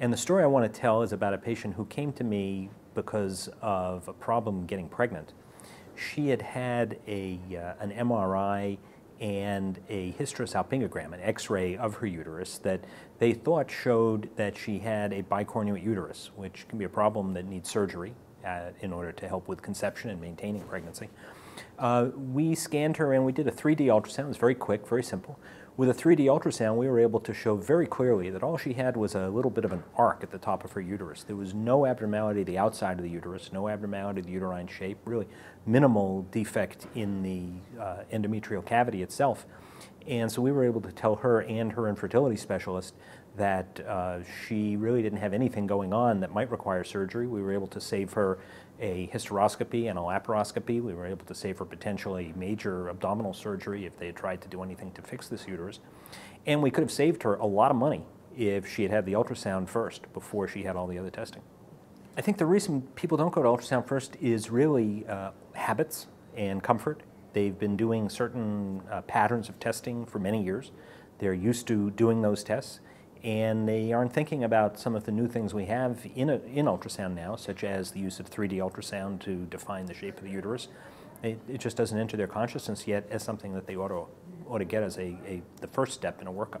And the story I want to tell is about a patient who came to me because of a problem getting pregnant. She had had a, uh, an MRI and a hysterosalpingogram, an x-ray of her uterus that they thought showed that she had a bicornuate uterus, which can be a problem that needs surgery uh, in order to help with conception and maintaining pregnancy. Uh, we scanned her and we did a 3D ultrasound. It was very quick, very simple. With a 3D ultrasound, we were able to show very clearly that all she had was a little bit of an arc at the top of her uterus. There was no abnormality at the outside of the uterus, no abnormality of the uterine shape, really minimal defect in the uh, endometrial cavity itself. And so we were able to tell her and her infertility specialist that uh, she really didn't have anything going on that might require surgery. We were able to save her a hysteroscopy and a laparoscopy. We were able to save her potentially major abdominal surgery if they had tried to do anything to fix this uterus. And we could have saved her a lot of money if she had had the ultrasound first before she had all the other testing. I think the reason people don't go to ultrasound first is really uh, habits and comfort. They've been doing certain uh, patterns of testing for many years. They're used to doing those tests and they aren't thinking about some of the new things we have in, a, in ultrasound now, such as the use of 3D ultrasound to define the shape of the uterus. It, it just doesn't enter their consciousness yet as something that they ought to, ought to get as a, a, the first step in a workup.